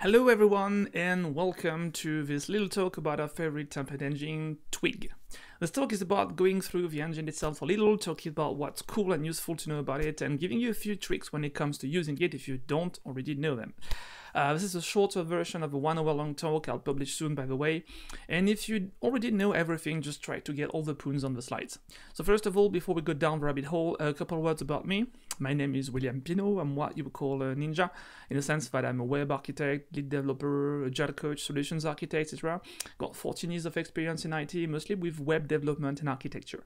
Hello everyone and welcome to this little talk about our favorite template engine, Twig. This talk is about going through the engine itself a little, talking about what's cool and useful to know about it, and giving you a few tricks when it comes to using it if you don't already know them. Uh, this is a shorter version of a one hour long talk I'll publish soon, by the way. And if you already know everything, just try to get all the puns on the slides. So, first of all, before we go down the rabbit hole, a couple of words about me. My name is William Pinaud. I'm what you would call a ninja, in the sense that I'm a web architect, lead developer, agile coach, solutions architect, etc. Got 14 years of experience in IT, mostly with web development and architecture.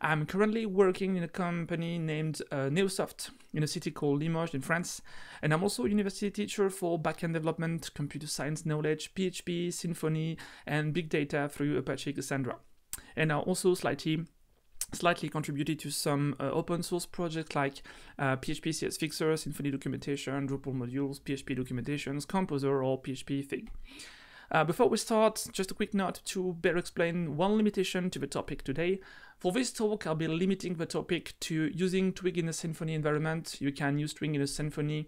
I'm currently working in a company named uh, Neosoft in a city called Limoges in France, and I'm also a university teacher for backend development, computer science knowledge, PHP, Symfony, and big data through Apache Cassandra. And I also slightly slightly contributed to some uh, open source projects like uh, PHP CS Fixer, Symfony documentation, Drupal modules, PHP documentations, Composer, or PHP Fig. Uh, before we start, just a quick note to better explain one limitation to the topic today. For this talk, I'll be limiting the topic to using Twig in a Symfony environment. You can use Twig in a Symfony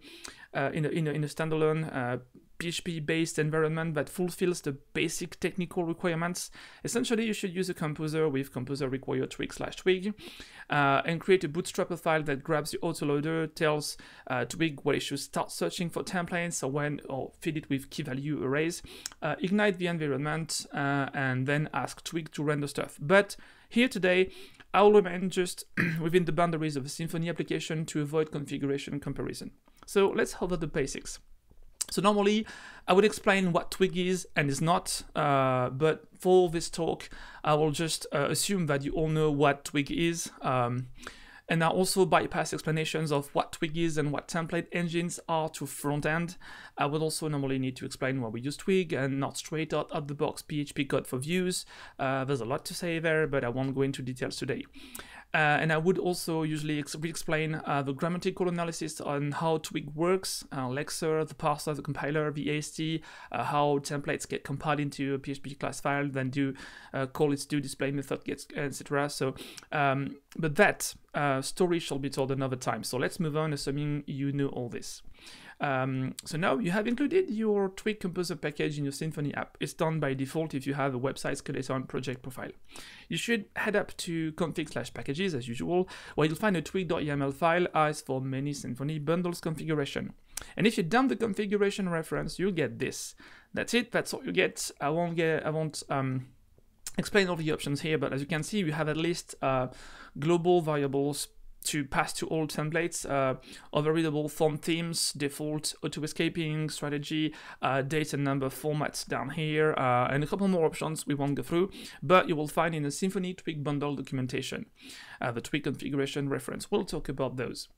uh, in, a, in, a, in a standalone uh, PHP-based environment that fulfills the basic technical requirements. Essentially, you should use a composer with composer require twig slash twig uh, and create a bootstrapper file that grabs the autoloader, tells uh, Twig where it should start searching for templates or when, or feed it with key value arrays, uh, ignite the environment, uh, and then ask Twig to render stuff. But here today, I will remain just within the boundaries of a Symfony application to avoid configuration comparison. So let's cover the basics. So normally I would explain what Twig is and is not, uh, but for this talk I will just uh, assume that you all know what Twig is. Um, and I also bypass explanations of what Twig is and what template engines are to front end. I would also normally need to explain why we use Twig and not straight out of the box PHP code for views. Uh, there's a lot to say there, but I won't go into details today. Uh, and I would also usually ex explain uh, the grammatical analysis on how Twig works, uh, Lexer, the parser, the compiler, the AST, uh, how templates get compiled into a PHP class file, then do uh, call its do display method gets etc. So, um, but that uh, story shall be told another time. So let's move on, assuming you know all this. Um, so now you have included your Twig Composer package in your Symfony app. It's done by default if you have a website skeleton project profile. You should head up to config slash packages as usual, where you'll find a twig.yaml file as for many Symfony bundles configuration. And if you dump the configuration reference, you'll get this. That's it, that's all you get. I won't get, I won't, um, explain all the options here, but as you can see, we have at least uh, global variables to pass to all templates, uh, overreadable form themes, default auto-escaping strategy, uh, date and number formats down here, uh, and a couple more options we won't go through, but you will find in the Symfony Twig bundle documentation, uh, the Twig configuration reference. We'll talk about those.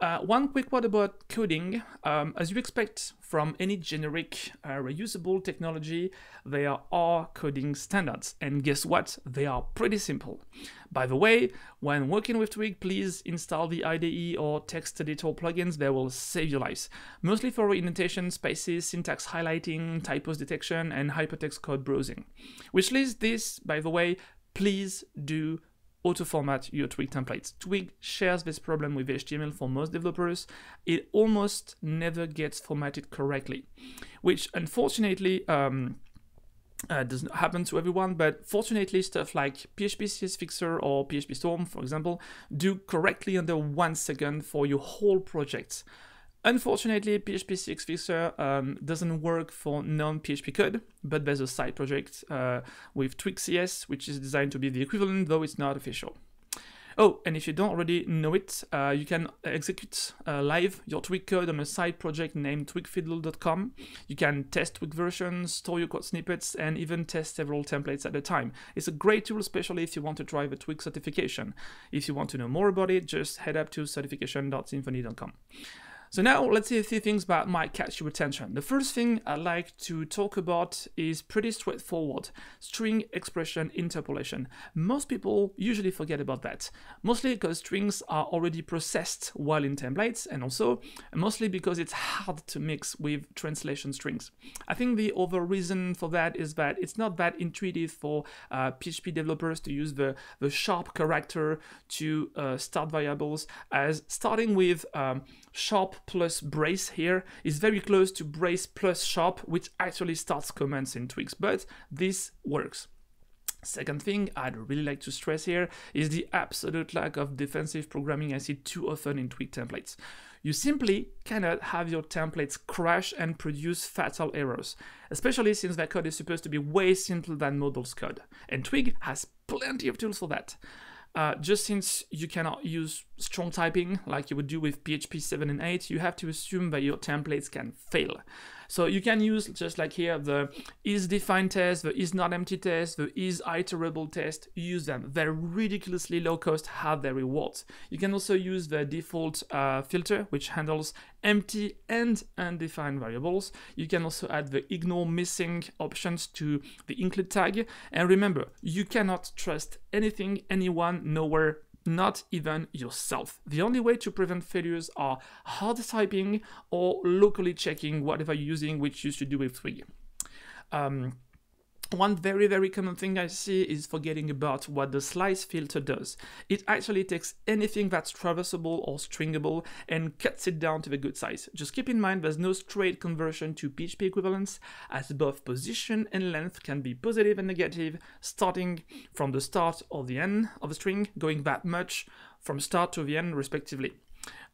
Uh, one quick word about coding. Um, as you expect from any generic uh, reusable technology, there are coding standards. And guess what? They are pretty simple. By the way, when working with Twig, please install the IDE or text editor plugins. They will save your lives. Mostly for indentation, spaces, syntax highlighting, typos detection, and hypertext code browsing. Which leads this, by the way, please do auto-format your Twig templates. Twig shares this problem with HTML for most developers. It almost never gets formatted correctly, which unfortunately um, uh, doesn't happen to everyone, but fortunately stuff like PHP CS Fixer or PHP Storm, for example, do correctly under one second for your whole project. Unfortunately, PHP CS Fixer um, doesn't work for non-PHP code, but there's a side project uh, with TwigCS, which is designed to be the equivalent, though it's not official. Oh, and if you don't already know it, uh, you can execute uh, live your Twig code on a side project named twigfiddle.com. You can test Twig versions, store your code snippets, and even test several templates at a time. It's a great tool, especially if you want to try the Twig certification. If you want to know more about it, just head up to certification.symfony.com. So now let's see a few things that might catch your attention. The first thing I'd like to talk about is pretty straightforward, string expression interpolation. Most people usually forget about that, mostly because strings are already processed while in templates, and also mostly because it's hard to mix with translation strings. I think the other reason for that is that it's not that intuitive for uh, PHP developers to use the, the sharp character to uh, start variables, as starting with um, sharp plus brace here is very close to brace plus sharp, which actually starts commands in Twigs, but this works. Second thing I'd really like to stress here is the absolute lack of defensive programming I see too often in Twig templates. You simply cannot have your templates crash and produce fatal errors, especially since their code is supposed to be way simpler than Model's code, and Twig has plenty of tools for that. Uh, just since you cannot use strong typing like you would do with PHP 7 and 8, you have to assume that your templates can fail. So you can use, just like here, the is defined test, the is not empty test, the is iterable test, use them. They're ridiculously low cost, have their rewards. You can also use the default uh, filter, which handles empty and undefined variables. You can also add the ignore missing options to the include tag. And remember, you cannot trust anything, anyone, nowhere, not even yourself. The only way to prevent failures are hard typing or locally checking whatever you're using, which you should do with Twig. Um, one very, very common thing I see is forgetting about what the slice filter does. It actually takes anything that's traversable or stringable and cuts it down to the good size. Just keep in mind there's no straight conversion to PHP equivalence, as both position and length can be positive and negative, starting from the start or the end of a string, going that much from start to the end respectively.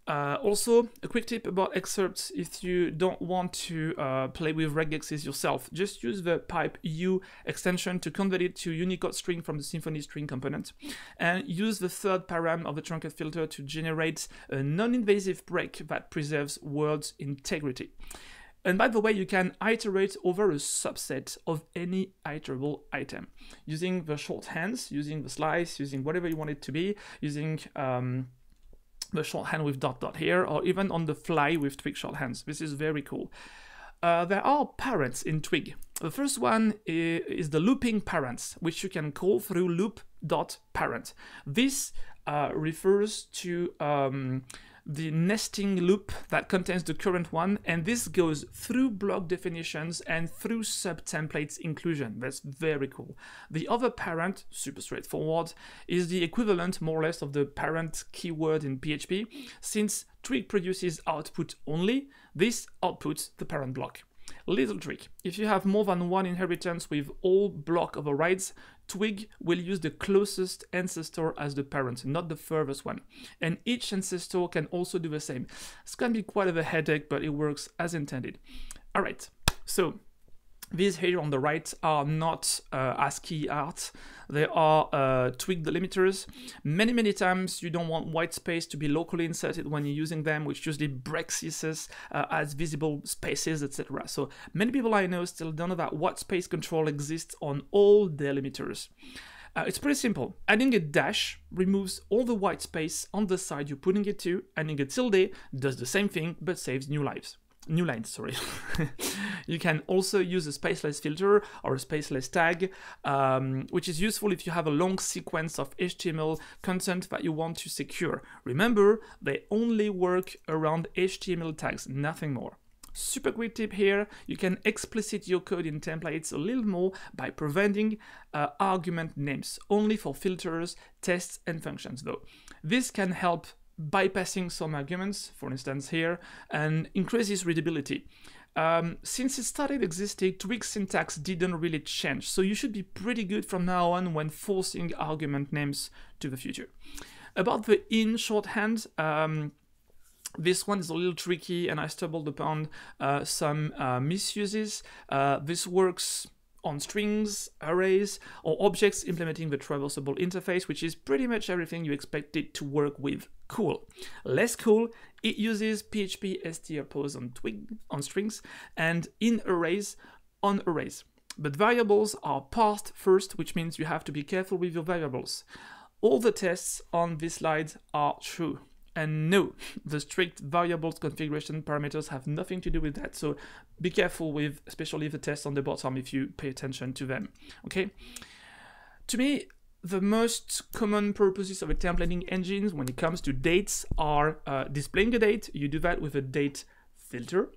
Uh, also, a quick tip about excerpts if you don't want to uh, play with regexes yourself, just use the pipe U extension to convert it to Unicode string from the Symfony string component, and use the third param of the truncate filter to generate a non-invasive break that preserves word's integrity. And by the way, you can iterate over a subset of any iterable item using the shorthands, using the slice, using whatever you want it to be, using um, the shorthand with dot dot here, or even on the fly with Twig shorthands. This is very cool. Uh, there are parents in Twig. The first one is, is, the looping parents, which you can call through loop.parent. This uh, refers to um, the nesting loop that contains the current one, and this goes through block definitions and through sub-templates inclusion. That's very cool. The other parent, super straightforward, is the equivalent more or less of the parent keyword in PHP. Since Twig produces output only, this outputs the parent block. Little trick, if you have more than one inheritance with all block of rights, Twig will use the closest ancestor as the parent, not the furthest one. And each ancestor can also do the same. It's gonna be quite of a headache, but it works as intended. All right, so these here on the right are not uh, ASCII art, they are uh, twig delimiters. Many, many times you don't want white space to be locally inserted when you're using them, which usually breaks CSS uh, as visible spaces, etc. So many people I know still don't know that white space control exists on all delimiters. Uh, it's pretty simple. Adding a dash removes all the white space on the side you're putting it to. Adding a tilde does the same thing but saves new lives new lines, sorry. you can also use a spaceless filter or a spaceless tag, um, which is useful if you have a long sequence of HTML content that you want to secure. Remember, they only work around HTML tags, nothing more. Super quick tip here, you can explicit your code in templates a little more by preventing uh, argument names, only for filters, tests, and functions though. This can help bypassing some arguments, for instance here, and increases readability. Um, since it started existing, Twig syntax didn't really change, so you should be pretty good from now on when forcing argument names to the future. About the in shorthand, um, this one is a little tricky and I stumbled upon uh, some uh, misuses. Uh, this works on strings, arrays, or objects implementing the traversable interface, which is pretty much everything you expect it to work with. Cool. Less cool, it uses PHP strpos on twig on strings and in arrays on arrays. But variables are parsed first, which means you have to be careful with your variables. All the tests on this slide are true. And no, the strict variables configuration parameters have nothing to do with that. So be careful with, especially the tests on the bottom if you pay attention to them. Okay. To me, the most common purposes of a templating engine when it comes to dates are uh, displaying a date. You do that with a date filter.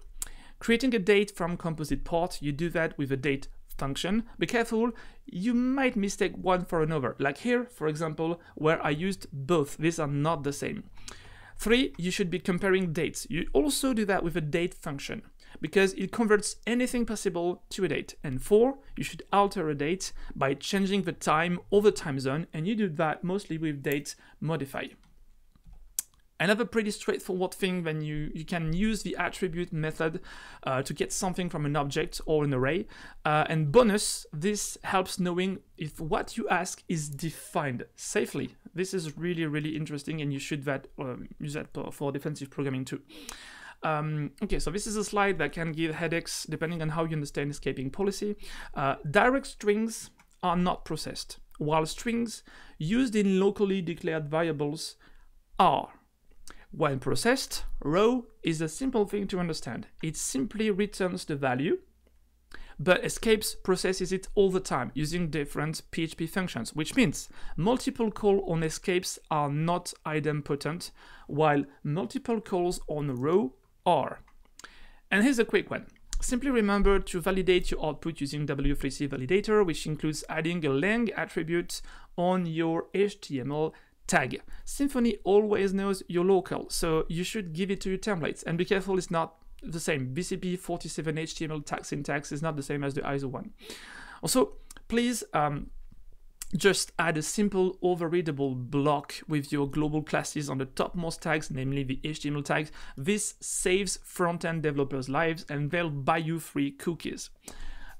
Creating a date from composite part. You do that with a date function. Be careful, you might mistake one for another. Like here, for example, where I used both. These are not the same. Three, you should be comparing dates. You also do that with a date function because it converts anything possible to a date. And four, you should alter a date by changing the time or the time zone, and you do that mostly with date modify. Another pretty straightforward thing when you, you can use the attribute method uh, to get something from an object or an array. Uh, and bonus, this helps knowing if what you ask is defined safely. This is really, really interesting and you should that, um, use that for defensive programming too. Um, okay, so this is a slide that can give headaches depending on how you understand escaping policy. Uh, direct strings are not processed, while strings used in locally declared variables are. When processed, row is a simple thing to understand. It simply returns the value, but escapes processes it all the time using different PHP functions, which means multiple call on escapes are not idempotent, while multiple calls on row are. And here's a quick one. Simply remember to validate your output using W3C validator, which includes adding a lang attribute on your HTML tag. Symfony always knows your locale, so you should give it to your templates. And be careful, it's not the same. BCP 47 HTML tag syntax is not the same as the ISO one. Also, please um, just add a simple overreadable block with your global classes on the topmost tags, namely the HTML tags. This saves front-end developers' lives and they'll buy you free cookies.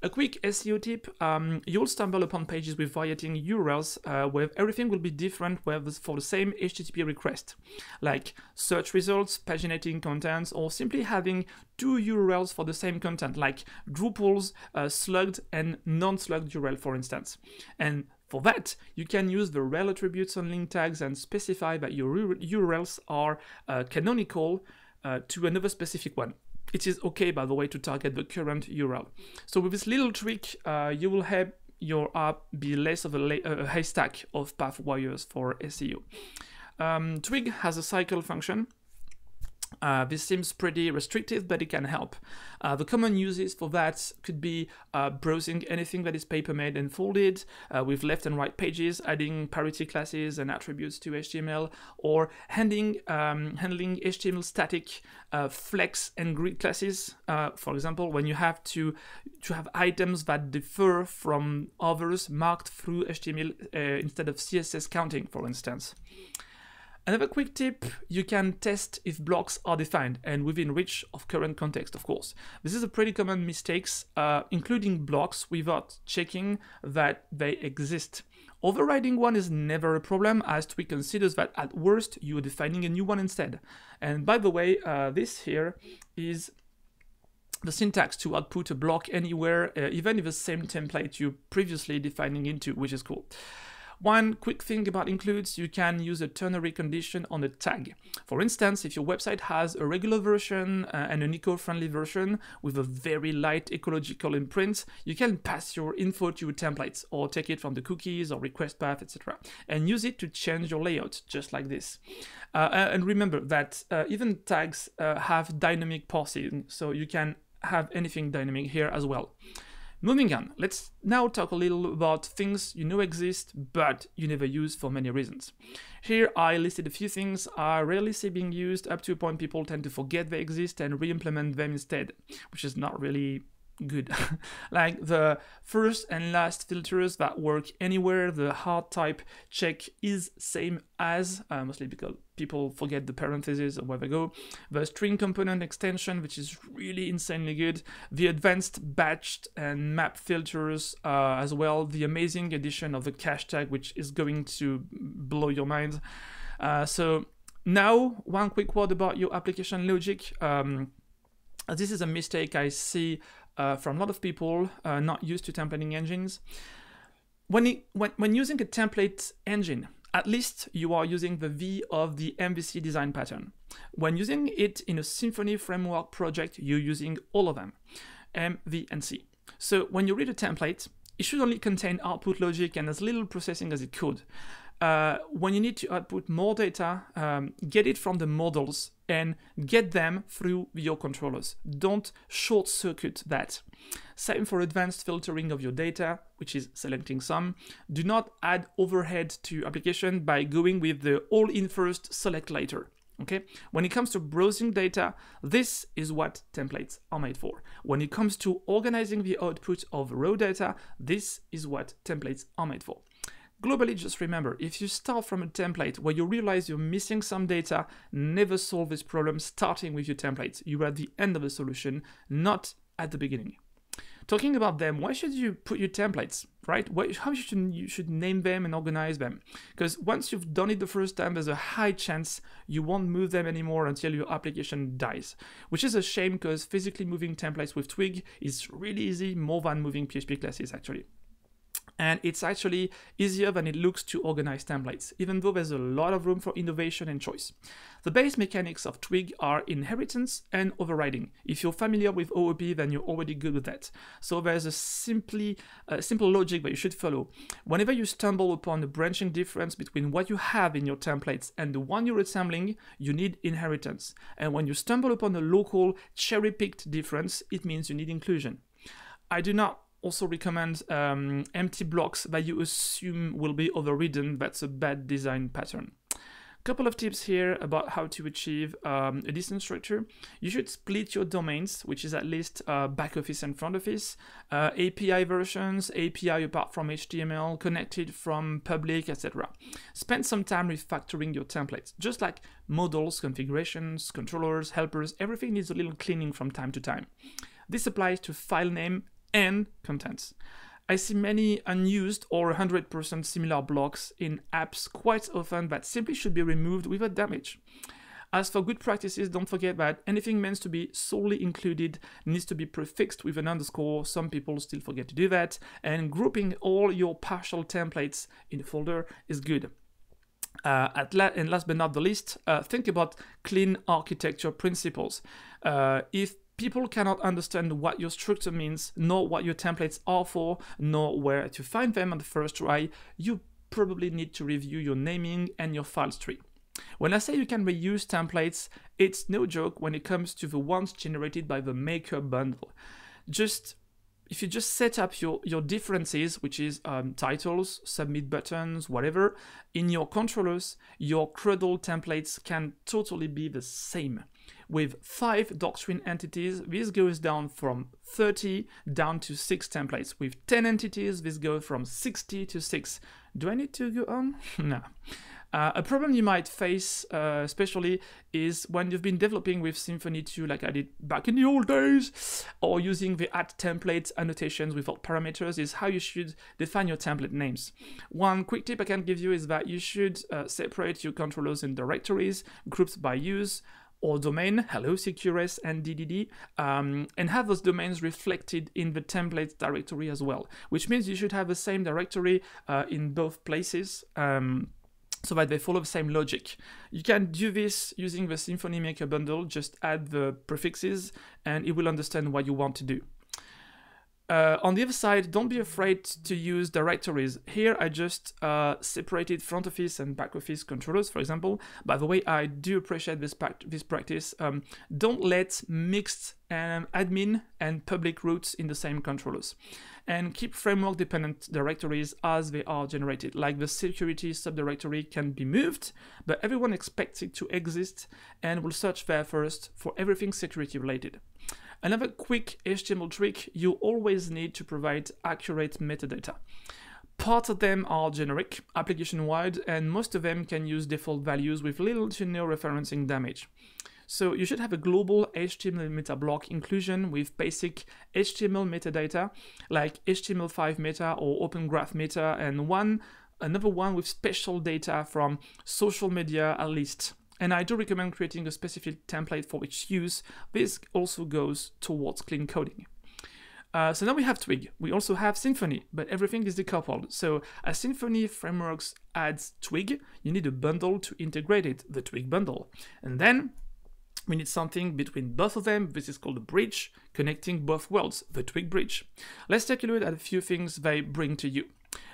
A quick SEO tip, um, you'll stumble upon pages with varying URLs uh, where everything will be different for the same HTTP request, like search results, paginating contents, or simply having two URLs for the same content, like Drupal's uh, slugged and non-slugged URL, for instance. And for that, you can use the rel attributes on link tags and specify that your URLs are uh, canonical uh, to another specific one it is okay, by the way, to target the current URL. So with this little trick, uh, you will have your app be less of a, a haystack of path wires for SEO. Um, Twig has a cycle function uh, this seems pretty restrictive, but it can help. Uh, the common uses for that could be uh, browsing anything that is paper made and folded uh, with left and right pages, adding parity classes and attributes to HTML, or handling, um, handling HTML static uh, flex and grid classes. Uh, for example, when you have to, to have items that differ from others marked through HTML instead of CSS counting, for instance. Another quick tip, you can test if blocks are defined and within reach of current context, of course. This is a pretty common mistakes, uh, including blocks without checking that they exist. Overriding one is never a problem as Twig considers that at worst you are defining a new one instead. And by the way, uh, this here is the syntax to output a block anywhere, uh, even if the same template you previously defining into, which is cool. One quick thing about includes, you can use a ternary condition on a tag. For instance, if your website has a regular version uh, and an eco-friendly version with a very light ecological imprint, you can pass your info to your templates or take it from the cookies or request path, etc. and use it to change your layout, just like this. Uh, and remember that uh, even tags uh, have dynamic parsing, so you can have anything dynamic here as well. Moving on, let's now talk a little about things you know exist but you never use for many reasons. Here I listed a few things I rarely see being used up to a point people tend to forget they exist and re-implement them instead, which is not really good. like the first and last filters that work anywhere, the hard type check is same as, uh, mostly because people forget the parentheses or where they go. The string component extension, which is really insanely good. The advanced batched and map filters uh, as well. The amazing addition of the cache tag, which is going to blow your mind. Uh, so now, one quick word about your application logic. Um, this is a mistake I see uh, from a lot of people uh, not used to templating engines. When, it, when, when using a template engine, at least you are using the V of the MVC design pattern. When using it in a Symfony framework project, you're using all of them, M, V, and C. So when you read a template, it should only contain output logic and as little processing as it could. Uh, when you need to output more data, um, get it from the models and get them through your controllers. Don't short circuit that. Same for advanced filtering of your data, which is selecting some. Do not add overhead to application by going with the all in first, select later. Okay, when it comes to browsing data, this is what templates are made for. When it comes to organizing the output of raw data, this is what templates are made for. Globally, just remember, if you start from a template where you realize you're missing some data, never solve this problem starting with your templates. You're at the end of the solution, not at the beginning. Talking about them, why should you put your templates, right? How you should, you should name them and organize them? Because once you've done it the first time, there's a high chance you won't move them anymore until your application dies, which is a shame because physically moving templates with Twig is really easy, more than moving PHP classes actually and it's actually easier than it looks to organize templates, even though there's a lot of room for innovation and choice. The base mechanics of Twig are inheritance and overriding. If you're familiar with OOP, then you're already good with that. So there's a simply uh, simple logic that you should follow. Whenever you stumble upon a branching difference between what you have in your templates and the one you're assembling, you need inheritance. And when you stumble upon a local cherry-picked difference, it means you need inclusion. I do not also recommend um, empty blocks that you assume will be overridden. That's a bad design pattern. Couple of tips here about how to achieve um, a decent structure. You should split your domains, which is at least uh, back office and front office, uh, API versions, API apart from HTML, connected from public, etc. Spend some time refactoring your templates. Just like models, configurations, controllers, helpers, everything needs a little cleaning from time to time. This applies to file name and contents. I see many unused or 100% similar blocks in apps quite often that simply should be removed without damage. As for good practices, don't forget that anything meant to be solely included needs to be prefixed with an underscore. Some people still forget to do that, and grouping all your partial templates in a folder is good. Uh, la and last but not the least, uh, think about clean architecture principles. Uh, if people cannot understand what your structure means, nor what your templates are for, nor where to find them on the first try, you probably need to review your naming and your files tree. When I say you can reuse templates, it's no joke when it comes to the ones generated by the maker bundle. Just if you just set up your, your differences, which is um, titles, submit buttons, whatever, in your controllers, your CRUDL templates can totally be the same. With five doctrine entities, this goes down from 30 down to 6 templates. With 10 entities, this goes from 60 to 6. Do I need to go on? no. Uh, a problem you might face, uh, especially, is when you've been developing with Symfony 2, like I did back in the old days, or using the at template annotations without parameters, is how you should define your template names. One quick tip I can give you is that you should uh, separate your controllers in directories, groups by use, or domain, hello CQRS and DDD, um, and have those domains reflected in the templates directory as well, which means you should have the same directory uh, in both places. Um, so that they follow the same logic. You can do this using the Symfony Maker bundle, just add the prefixes and it will understand what you want to do. Uh, on the other side, don't be afraid to use directories. Here I just uh, separated front office and back office controllers, for example. By the way, I do appreciate this, this practice. Um, don't let mixed um, admin and public routes in the same controllers. And keep framework dependent directories as they are generated. Like the security subdirectory can be moved, but everyone expects it to exist and will search there first for everything security related. Another quick HTML trick, you always need to provide accurate metadata. Part of them are generic, application-wide, and most of them can use default values with little to no referencing damage. So you should have a global HTML meta block inclusion with basic HTML metadata like HTML5 meta or Open Graph meta and one another one with special data from social media at least and I do recommend creating a specific template for each use. This also goes towards clean coding. Uh, so now we have Twig. We also have Symfony, but everything is decoupled. So as Symfony frameworks adds Twig, you need a bundle to integrate it, the Twig bundle. And then we need something between both of them. This is called a bridge, connecting both worlds, the Twig bridge. Let's take a look at a few things they bring to you.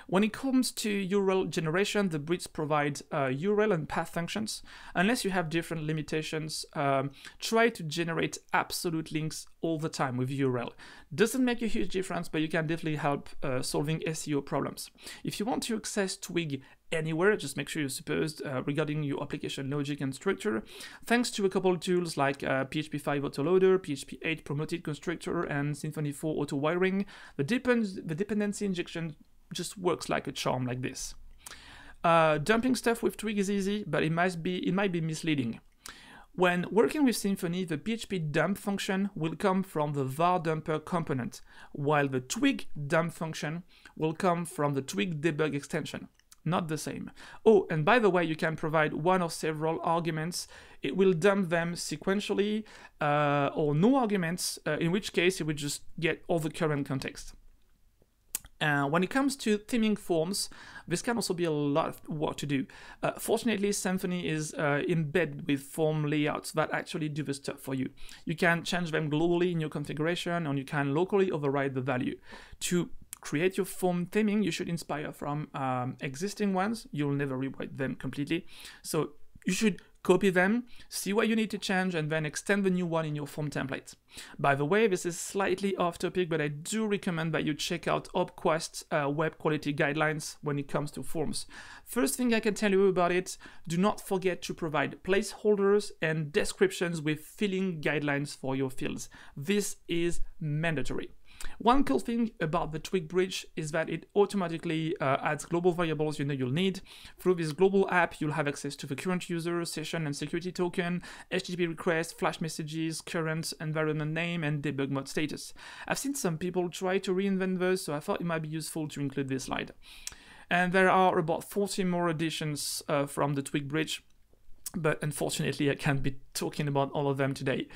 When it comes to URL generation, the bridge provide uh, URL and path functions. Unless you have different limitations, um, try to generate absolute links all the time with URL. Doesn't make a huge difference, but you can definitely help uh, solving SEO problems. If you want to access Twig anywhere, just make sure you're supposed uh, regarding your application logic and structure. Thanks to a couple of tools like uh, PHP 5 autoloader, PHP 8 promoted constructor, and Symfony 4 auto wiring, the, depend- the dependency injection just works like a charm like this. Uh, dumping stuff with Twig is easy, but it might be it might be misleading. When working with Symfony, the PHP dump function will come from the var dumper component, while the twig dump function will come from the twig debug extension. Not the same. Oh, and by the way, you can provide one or several arguments. It will dump them sequentially uh, or no arguments, uh, in which case it will just get all the current context. Uh, when it comes to theming forms, this can also be a lot of work to do. Uh, fortunately, Symfony is uh, embedded with form layouts that actually do the stuff for you. You can change them globally in your configuration, and you can locally override the value. To create your form theming, you should inspire from um, existing ones. You'll never rewrite them completely. So you should copy them, see what you need to change, and then extend the new one in your form template. By the way, this is slightly off topic, but I do recommend that you check out Opquast uh, web quality guidelines when it comes to forms. First thing I can tell you about it, do not forget to provide placeholders and descriptions with filling guidelines for your fields. This is mandatory. One cool thing about the Twig bridge is that it automatically uh, adds global variables you know you'll need. Through this global app, you'll have access to the current user, session and security token, HTTP request, flash messages, current environment name, and debug mode status. I've seen some people try to reinvent those, so I thought it might be useful to include this slide. And there are about 40 more additions uh, from the Twig bridge, but unfortunately I can't be talking about all of them today.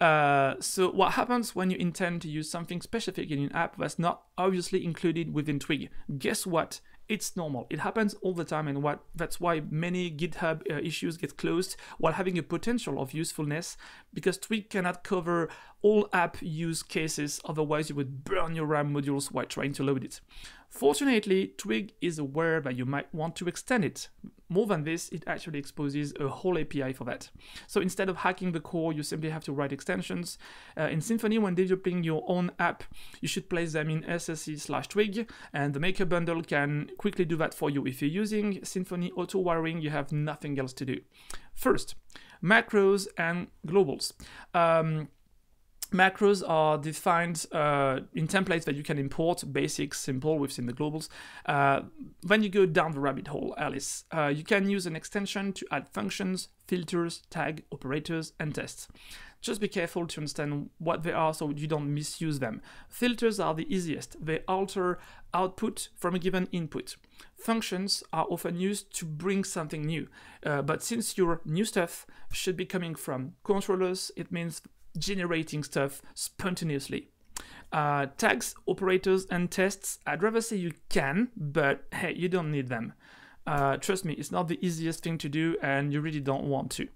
Uh, so what happens when you intend to use something specific in an app that's not obviously included within Twig? Guess what? It's normal. It happens all the time, and what that's why many GitHub uh, issues get closed while having a potential of usefulness, because Twig cannot cover all app use cases. Otherwise, you would burn your RAM modules while trying to load it. Fortunately, Twig is aware that you might want to extend it. More than this, it actually exposes a whole API for that. So instead of hacking the core, you simply have to write extensions. Uh, in Symfony, when developing your own app, you should place them in SSE slash twig, and the Maker bundle can quickly do that for you. If you're using Symfony auto wiring, you have nothing else to do. First, macros and globals. Um, Macros are defined uh, in templates that you can import, basic, simple, within the globals. Uh, when you go down the rabbit hole, Alice, uh, you can use an extension to add functions, filters, tag, operators, and tests. Just be careful to understand what they are so you don't misuse them. Filters are the easiest. They alter output from a given input. Functions are often used to bring something new, uh, but since your new stuff should be coming from controllers, it means generating stuff spontaneously. Uh, tags, operators, and tests, I'd rather say you can, but hey, you don't need them. Uh, trust me, it's not the easiest thing to do, and you really don't want to.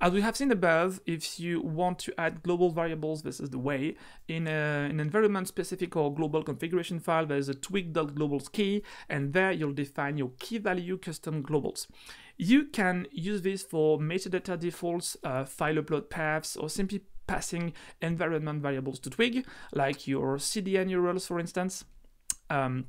As we have seen above, if you want to add global variables, this is the way. In a, an environment-specific or global configuration file, there's a twig.globals key, and there you'll define your key value custom globals. You can use this for metadata defaults, uh, file upload paths, or simply passing environment variables to Twig, like your CDN URLs, for instance. Um,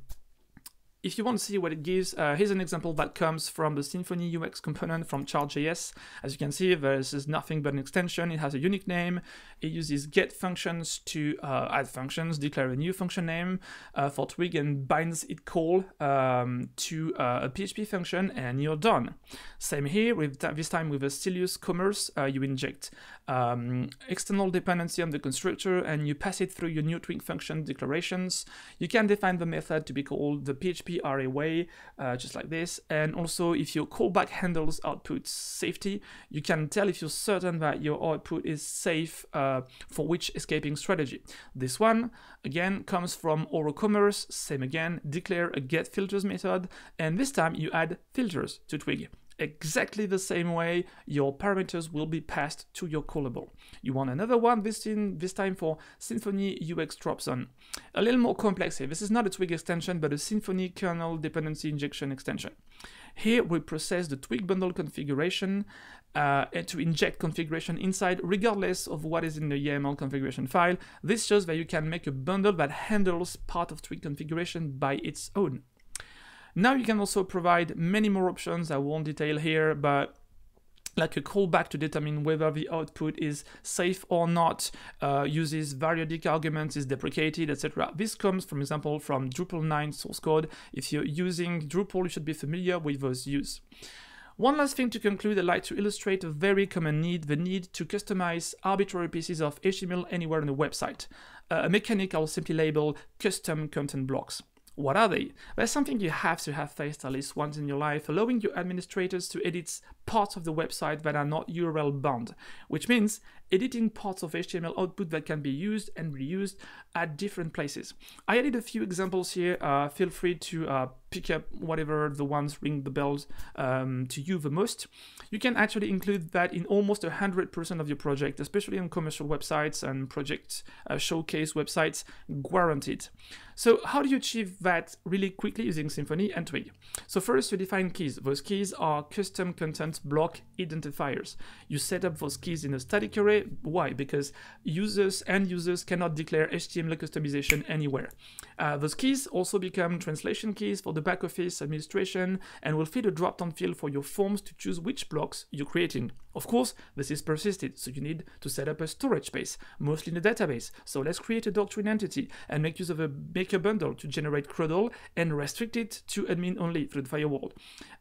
if you want to see what it gives, uh, here's an example that comes from the Symfony UX component from chart.js. As you can see, this is nothing but an extension. It has a unique name. It uses get functions to uh, add functions, declare a new function name uh, for Twig, and binds it call um, to uh, a PHP function, and you're done. Same here, with this time with a Stylus commerce, uh, you inject um, external dependency on the constructor, and you pass it through your new Twig function declarations. You can define the method to be called the PHP PRA way, uh, just like this. And also, if your callback handles output safety, you can tell if you're certain that your output is safe uh, for which escaping strategy. This one, again, comes from OroCommerce, same again, declare a get filters method, and this time you add filters to Twig. Exactly the same way your parameters will be passed to your callable. You want another one this, in, this time for Symfony UX Dropzone. A little more complex here. This is not a Twig extension, but a Symfony kernel dependency injection extension. Here we process the Twig bundle configuration uh, to inject configuration inside regardless of what is in the YAML configuration file. This shows that you can make a bundle that handles part of Twig configuration by its own. Now you can also provide many more options I won't detail here, but like a callback to determine whether the output is safe or not, uh, uses variadic arguments, is deprecated, etc. This comes, for example, from Drupal 9 source code. If you're using Drupal, you should be familiar with those use. One last thing to conclude, I'd like to illustrate a very common need, the need to customize arbitrary pieces of HTML anywhere on the website. Uh, a mechanic I'll simply label custom content blocks. What are they? They're something you have to have faced at least once in your life, allowing your administrators to edit parts of the website that are not URL bound, which means editing parts of HTML output that can be used and reused at different places. I added a few examples here. Uh, feel free to uh, pick up whatever the ones ring the bells um, to you the most. You can actually include that in almost 100% of your project, especially on commercial websites and project uh, showcase websites, guaranteed. So how do you achieve that really quickly using Symfony and Twig? So first you define keys. Those keys are custom content block identifiers. You set up those keys in a static array. Why? Because users and users cannot declare HTML customization anywhere. Uh, those keys also become translation keys for the back office administration and will feed a drop-down field for your forms to choose which blocks you're creating. Of course, this is persisted, so you need to set up a storage space, mostly in a database. So let's create a Doctrine entity and make use of a maker bundle to generate CRUDL and restrict it to admin only through the firewall.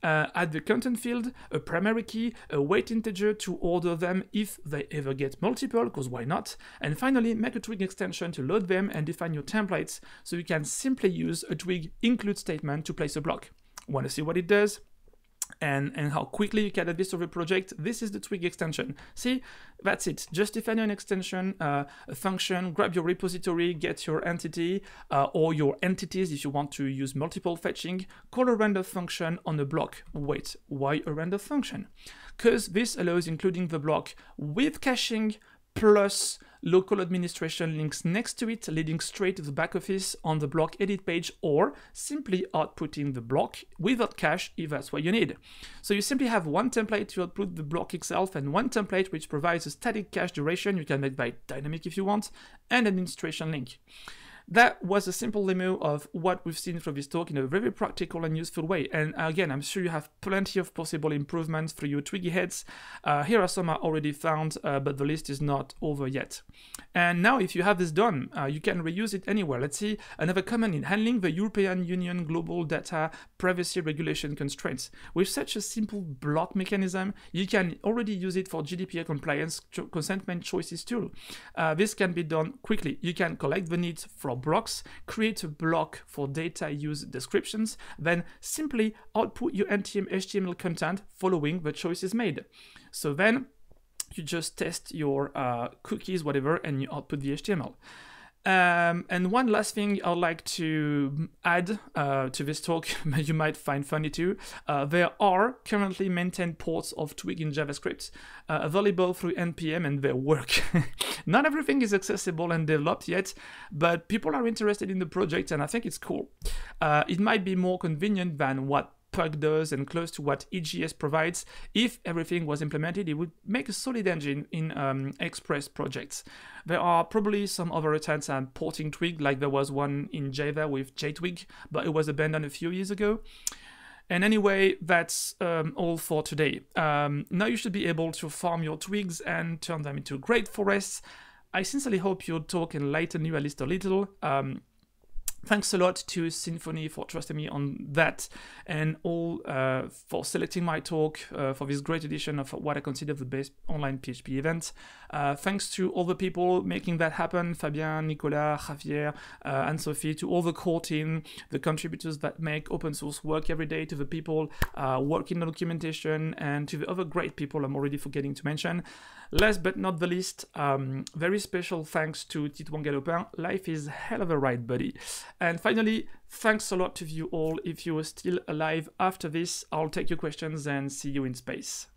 Uh, add the content field, a primary key, a weight integer to order them if they ever get multiple, because why not? And finally, make a Twig extension to load them and define your templates so you can simply use a Twig include statement to place a block. Want to see what it does? And, and how quickly you can add this to the project, this is the Twig extension. See, that's it. Just define an extension, uh, a function, grab your repository, get your entity uh, or your entities if you want to use multiple fetching, call a render function on a block. Wait, why a render function? Because this allows including the block with caching plus local administration links next to it, leading straight to the back office on the block edit page, or simply outputting the block without cache if that's what you need. So you simply have one template to output the block itself and one template which provides a static cache duration you can make by dynamic if you want, and administration link. That was a simple demo of what we've seen through this talk in a very practical and useful way. And again, I'm sure you have plenty of possible improvements for your Twiggy heads. Uh, here are some I already found, uh, but the list is not over yet. And now if you have this done, uh, you can reuse it anywhere. Let's see another command in handling the European Union Global Data Privacy Regulation constraints. With such a simple block mechanism, you can already use it for GDPR compliance consentment choices too. Uh, this can be done quickly. You can collect the needs from blocks, create a block for data use descriptions, then simply output your HTML content following the choices made. So then you just test your uh, cookies, whatever, and you output the HTML. Um, and one last thing I'd like to add uh, to this talk, you might find funny too, uh, there are currently maintained ports of Twig in JavaScript uh, available through NPM and they work. Not everything is accessible and developed yet, but people are interested in the project and I think it's cool. Uh, it might be more convenient than what Does and close to what EJS provides. If everything was implemented, it would make a solid engine in um, Express projects. There are probably some other attempts at porting Twig, like there was one in Java with JTwig, but it was abandoned a few years ago. And anyway, that's um, all for today. Um, now you should be able to farm your twigs and turn them into great forests. I sincerely hope your talk enlightened you at least a little. Um, Thanks a lot to Symfony for trusting me on that and all uh, for selecting my talk uh, for this great edition of what I consider the best online PHP event. Uh, thanks to all the people making that happen, Fabien, Nicolas, Javier, uh, and Sophie, to all the core team, the contributors that make open source work every day, to the people uh, working on documentation, and to the other great people I'm already forgetting to mention. Last but not the least, um, very special thanks to Titouan Galopin. Life is hell of a ride, buddy. And finally, thanks a lot to you all. If you are still alive after this, I'll take your questions and see you in space.